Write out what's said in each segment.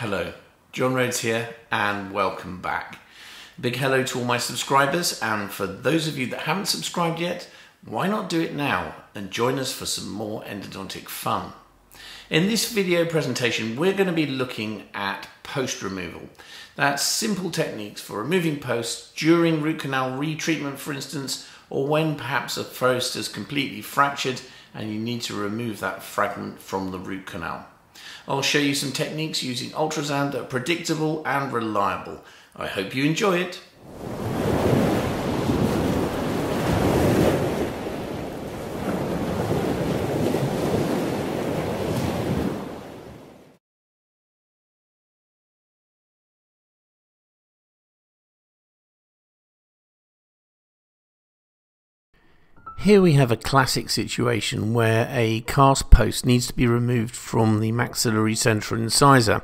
Hello, John Rhodes here, and welcome back. Big hello to all my subscribers, and for those of you that haven't subscribed yet, why not do it now and join us for some more endodontic fun? In this video presentation, we're going to be looking at post removal. That's simple techniques for removing posts during root canal retreatment, for instance, or when perhaps a post is completely fractured and you need to remove that fragment from the root canal. I'll show you some techniques using ultrasound that are predictable and reliable. I hope you enjoy it. Here we have a classic situation where a cast post needs to be removed from the maxillary central incisor.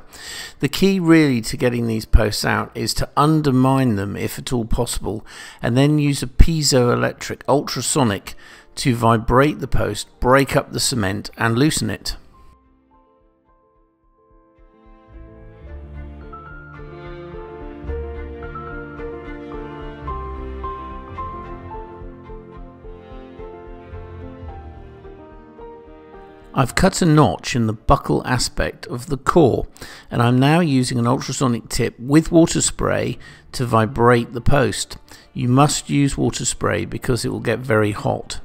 The key really to getting these posts out is to undermine them if at all possible and then use a piezoelectric ultrasonic to vibrate the post, break up the cement and loosen it. I've cut a notch in the buccal aspect of the core and I'm now using an ultrasonic tip with water spray to vibrate the post. You must use water spray because it will get very hot.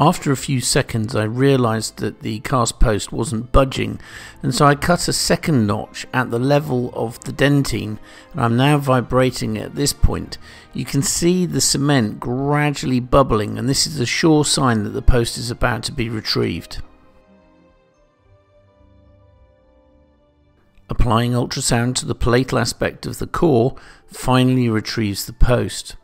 After a few seconds I realised that the cast post wasn't budging and so I cut a second notch at the level of the dentine and I'm now vibrating at this point. You can see the cement gradually bubbling and this is a sure sign that the post is about to be retrieved. Applying ultrasound to the palatal aspect of the core finally retrieves the post.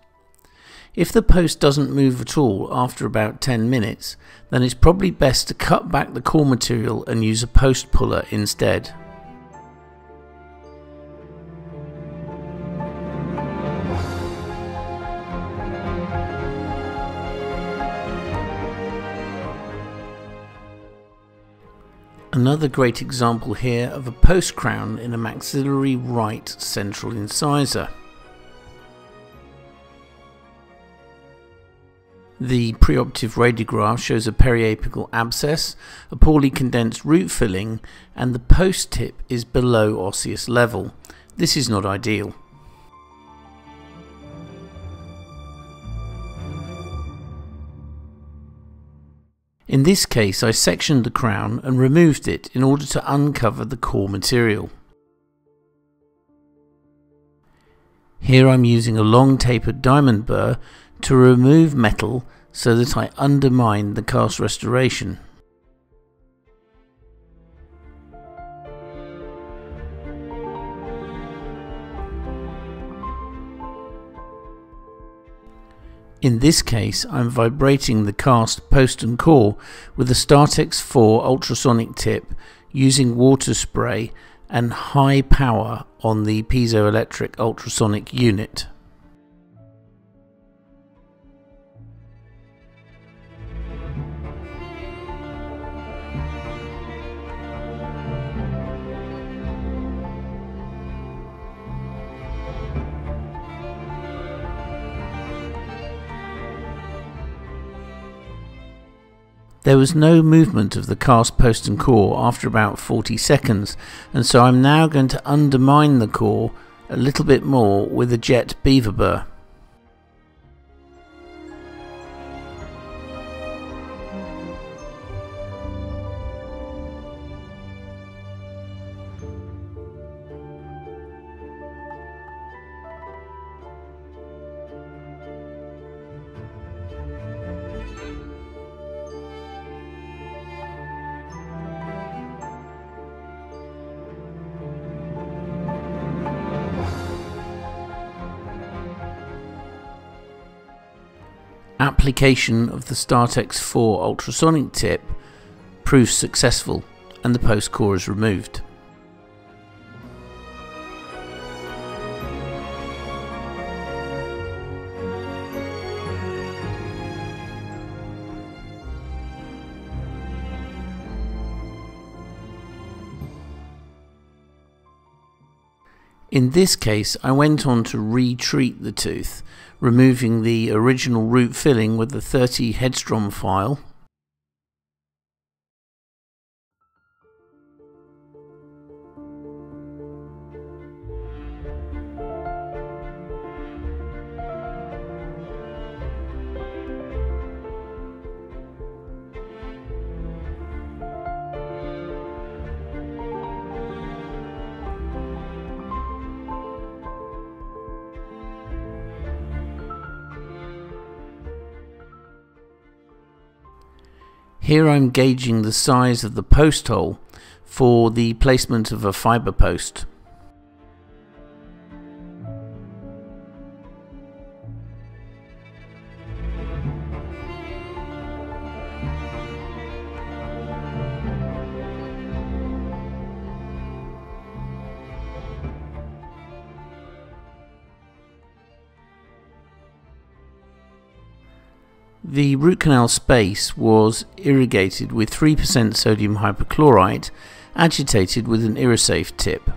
If the post doesn't move at all after about 10 minutes, then it's probably best to cut back the core material and use a post puller instead. Another great example here of a post crown in a maxillary right central incisor. The preoperative radiograph shows a periapical abscess, a poorly condensed root filling, and the post tip is below osseous level. This is not ideal. In this case I sectioned the crown and removed it in order to uncover the core material. Here I'm using a long tapered diamond burr to remove metal so that I undermine the cast restoration. In this case, I'm vibrating the cast post and core with a Start-X 4 ultrasonic tip using water spray and high power on the piezoelectric ultrasonic unit. There was no movement of the cast post and core after about 40 seconds and so I'm now going to undermine the core a little bit more with a jet beaver burr. Application of the Start-X 4 ultrasonic tip proves successful and the post core is removed. In this case, I went on to retreat the tooth, removing the original root filling with the 30 Hedstrom file Here I'm gauging the size of the post hole for the placement of a fibre post. The root canal space was irrigated with 3% sodium hypochlorite agitated with an Irrisafe tip.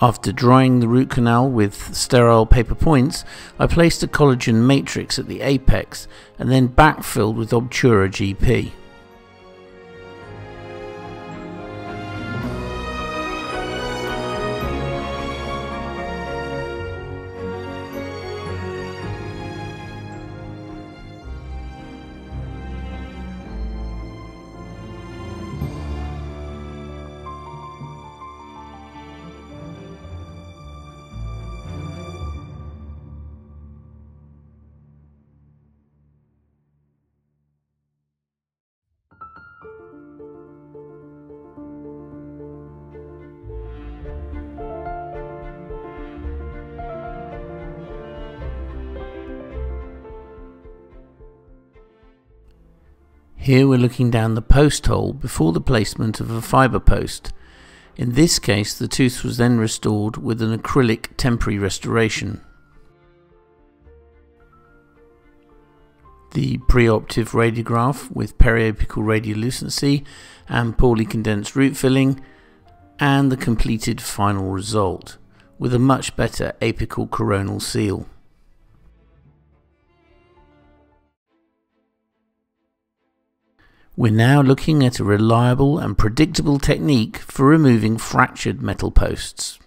After drying the root canal with sterile paper points, I placed a collagen matrix at the apex and then backfilled with Obtura GP. Here we're looking down the post hole before the placement of a fibre post. In this case the tooth was then restored with an acrylic temporary restoration. The preoperative radiograph with periapical radiolucency and poorly condensed root filling and the completed final result with a much better apical coronal seal. We're now looking at a reliable and predictable technique for removing fractured metal posts.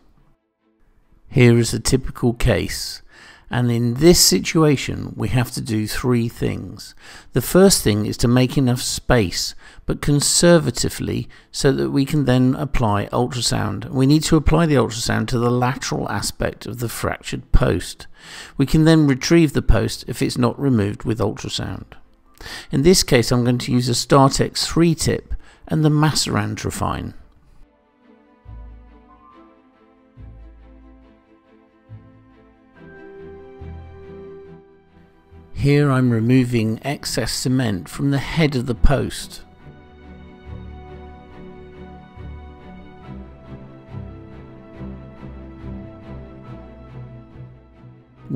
Here is a typical case, and in this situation we have to do three things. The first thing is to make enough space, but conservatively, so that we can then apply ultrasound. We need to apply the ultrasound to the lateral aspect of the fractured post. We can then retrieve the post if it's not removed with ultrasound. In this case I'm going to use a Start-X 3 tip and the Masserann trephine. Here I'm removing excess cement from the head of the post.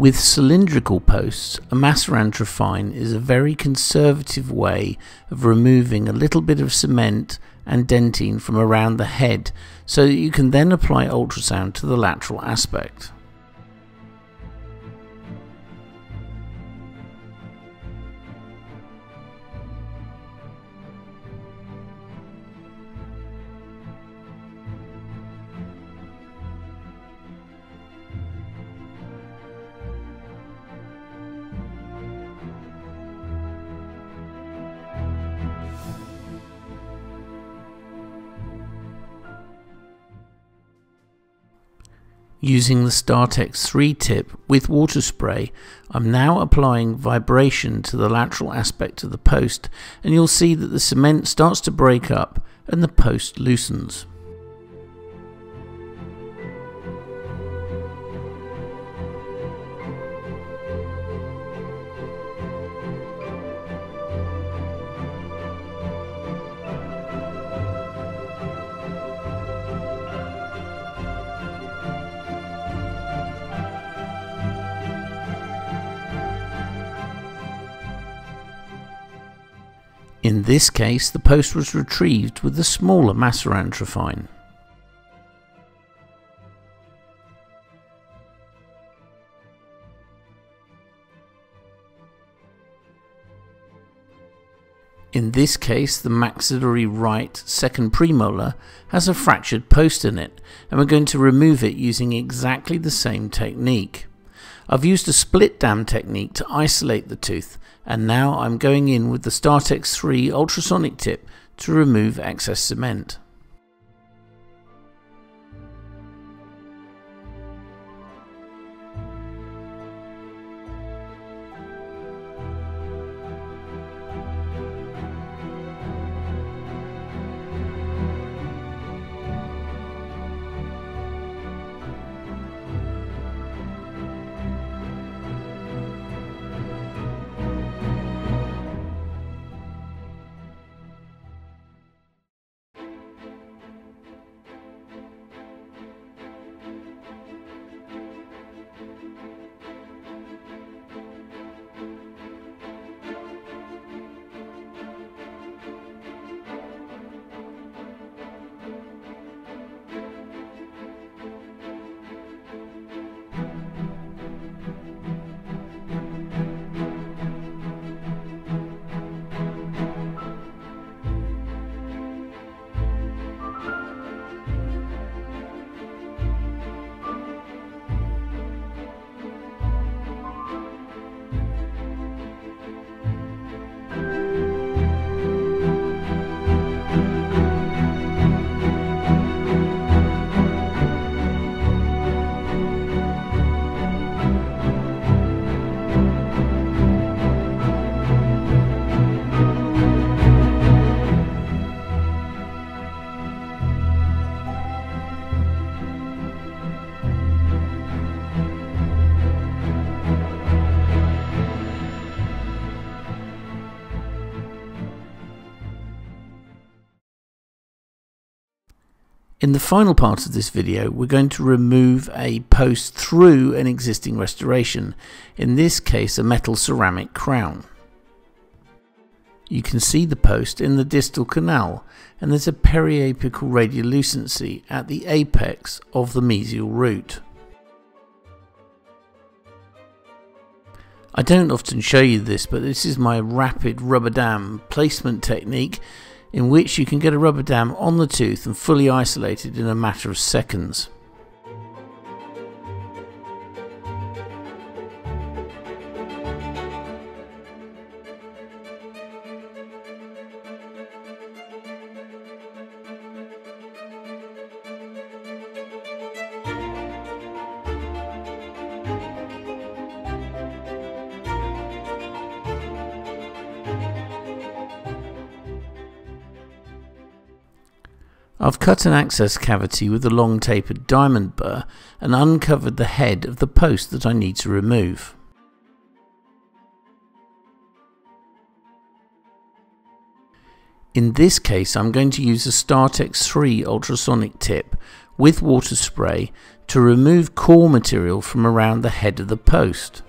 With cylindrical posts, a Masserann trephine is a very conservative way of removing a little bit of cement and dentine from around the head so that you can then apply ultrasound to the lateral aspect. Using the Start-X 3 tip with water spray, I'm now applying vibration to the lateral aspect of the post and you'll see that the cement starts to break up and the post loosens. In this case, the post was retrieved with the smaller Masserann In this case, the maxillary right second premolar has a fractured post in it, and we're going to remove it using exactly the same technique. I've used a split dam technique to isolate the tooth, and now I'm going in with the Start-X 3 ultrasonic tip to remove excess cement. In the final part of this video, we're going to remove a post through an existing restoration, in this case a metal ceramic crown. You can see the post in the distal canal and there's a periapical radiolucency at the apex of the mesial root. I don't often show you this but this is my rapid rubber dam placement technique in which you can get a rubber dam on the tooth and fully isolated in a matter of seconds. I've cut an access cavity with a long tapered diamond burr and uncovered the head of the post that I need to remove. In this case I'm going to use a Start-X 3 ultrasonic tip with water spray to remove core material from around the head of the post.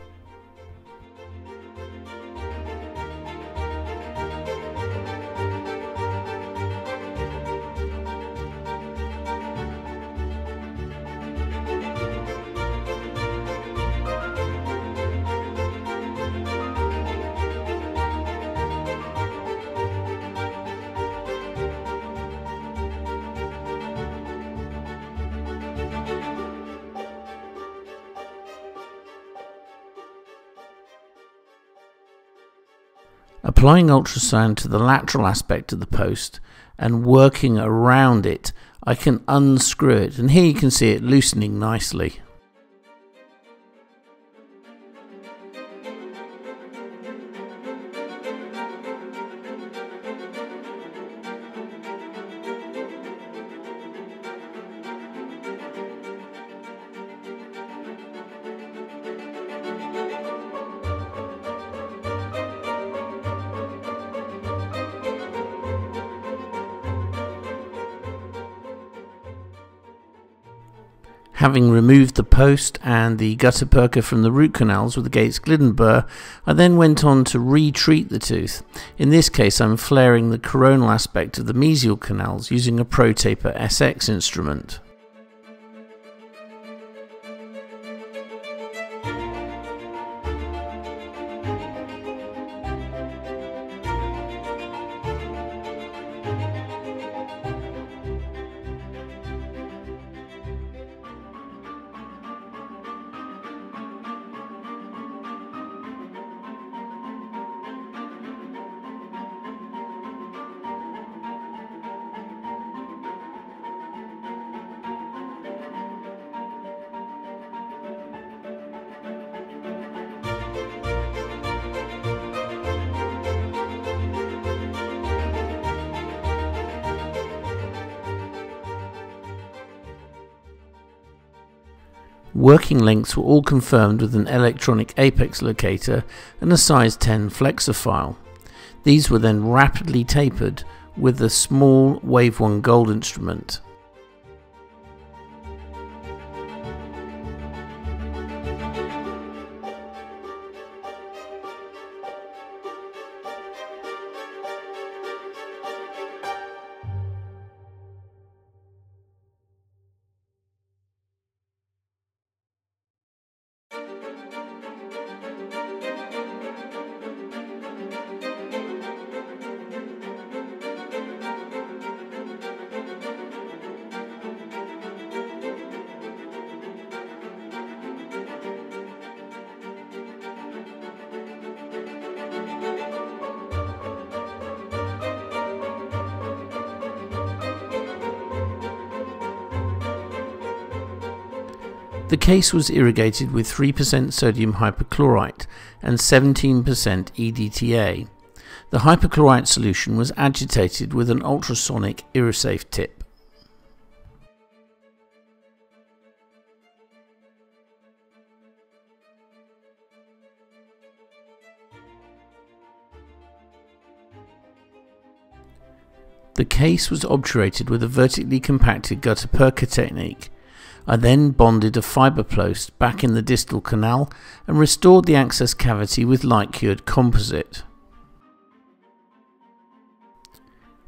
Applying ultrasound to the lateral aspect of the post and working around it, I can unscrew it and here you can see it loosening nicely. Having removed the post and the gutta percha from the root canals with the Gates Glidden burr, I then went on to retreat the tooth. In this case, I'm flaring the coronal aspect of the mesial canals using a ProTaper SX instrument. Working lengths were all confirmed with an electronic apex locator and a size 10 Flexofile. These were then rapidly tapered with a small WaveOne Gold instrument. The case was irrigated with 3% sodium hypochlorite and 17% EDTA. The hypochlorite solution was agitated with an ultrasonic Irrisafe tip. The case was obturated with a vertically compacted gutta percha technique I then bonded a fibre post back in the distal canal and restored the access cavity with light cured composite.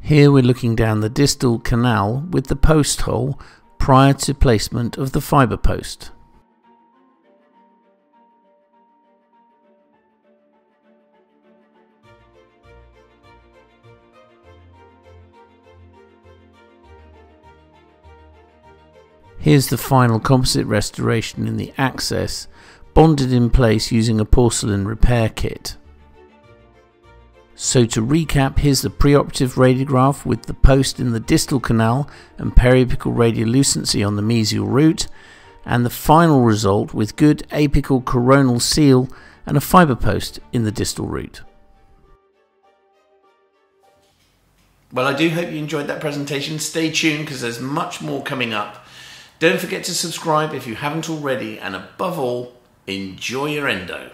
Here we're looking down the distal canal with the post hole prior to placement of the fibre post. Here's the final composite restoration in the access, bonded in place using a porcelain repair kit. So to recap, here's the preoperative radiograph with the post in the distal canal and periapical radiolucency on the mesial root, and the final result with good apical coronal seal and a fibre post in the distal root. Well, I do hope you enjoyed that presentation. Stay tuned because there's much more coming up. Don't forget to subscribe if you haven't already, and above all, enjoy your endo.